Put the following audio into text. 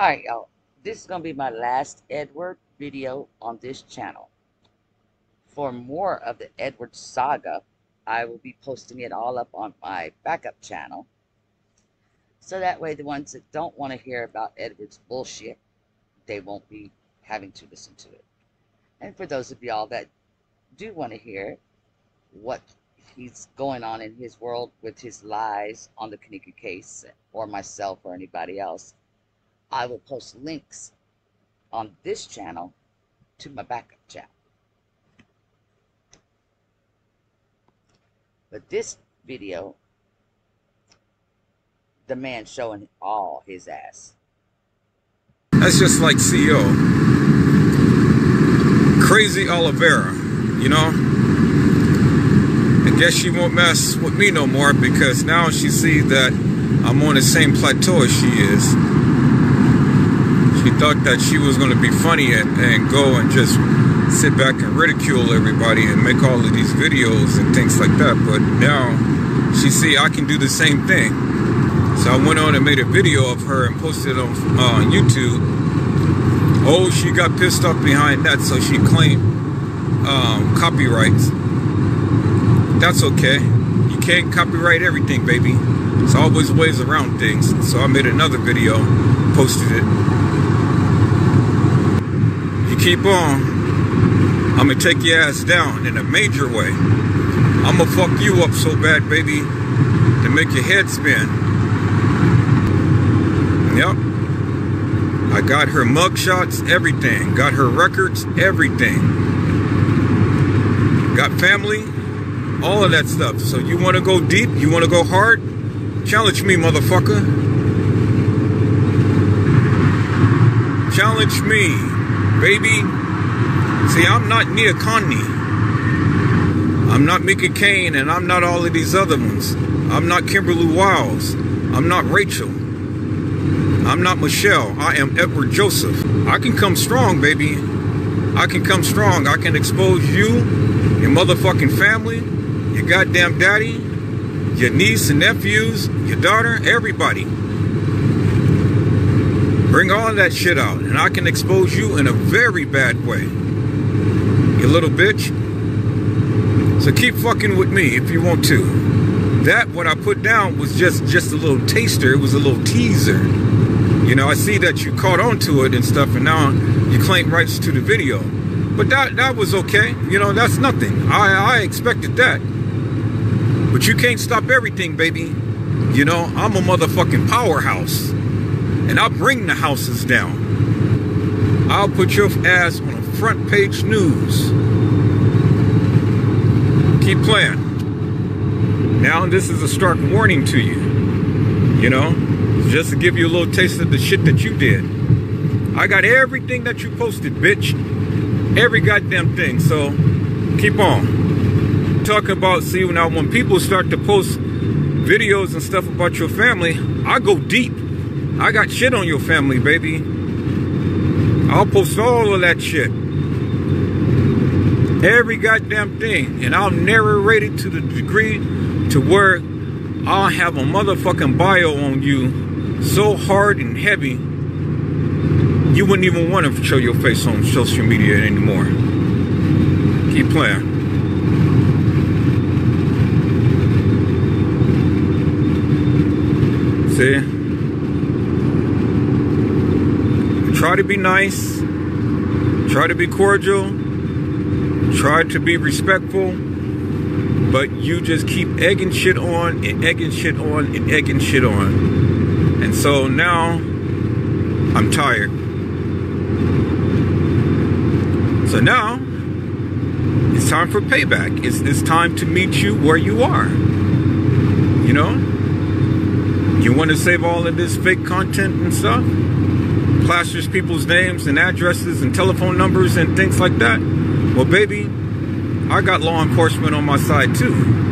Alright, y'all. This is going to be my last Edward video on this channel. For more of the Edward saga, I will be posting it all up on my backup channel. So that way the ones that don't want to hear about Edward's bullshit, they won't be having to listen to it. And for those of y'all that do want to hear what he's going on in his world with his lies on the Kenneka case, or myself or anybody else, I will post links on this channel to my backup channel. But this video, the man showing all his ass. That's just like CEO. Crazy Olvera, you know? I guess she won't mess with me no more because now she sees that I'm on the same plateau as she is. Thought that she was going to be funny and, and go and just sit back and ridicule everybody and make all of these videos and things like that. But now she see I can do the same thing. So I went on and made a video of her and posted it on uh, YouTube. Oh, she got pissed off behind that, so she claimed um, copyrights. That's okay. You can't copyright everything, baby. There's always ways around things. So I made another video, posted it. Keep on, I'm gonna take your ass down in a major way. I'm gonna fuck you up so bad, baby, to make your head spin. Yep. I got her mugshots, everything. Got her records, everything. Got family, all of that stuff. So you want to go deep? You want to go hard? Challenge me, motherfucker. Challenge me, baby. See, I'm not Nia Connie. I'm not Mika Kane, and I'm not all of these other ones. I'm not Kimberly Wiles. I'm not Rachel. I'm not Michelle. I am Edward Joseph. I can come strong, baby. I can come strong. I can expose you, your motherfucking family, your goddamn daddy, your niece and nephews, your daughter, everybody. Bring all that shit out, and I can expose you in a very bad way. You little bitch. So keep fucking with me if you want to. That, what I put down, was just, just a little taster. It was a little teaser. You know, I see that you caught on to it and stuff, and now you claim rights to the video. But that that was okay. You know, that's nothing. I, I expected that. But you can't stop everything, baby. You know, I'm a motherfucking powerhouse. And I'll bring the houses down. I'll put your ass on a front page news. Keep playing. Now, this is a stark warning to you. You know, just to give you a little taste of the shit that you did. I got everything that you posted, bitch. Every goddamn thing. So, keep on. Talk about, see, now when people start to post videos and stuff about your family, I go deep. I got shit on your family, baby. I'll post all of that shit. Every goddamn thing. And I'll narrate it to the degree to where I'll have a motherfucking bio on you so hard and heavy you wouldn't even want to show your face on social media anymore. Keep playing. See? Try to be nice. Try to be cordial. Try to be respectful. But you just keep egging shit on and egging shit on and egging shit on. And so now I'm tired. So now it's time for payback. It's, it's time to meet you where you are. You know? You want to save all of this fake content and stuff? Plasters people's names and addresses and telephone numbers and things like that? Well, baby, I got law enforcement on my side too.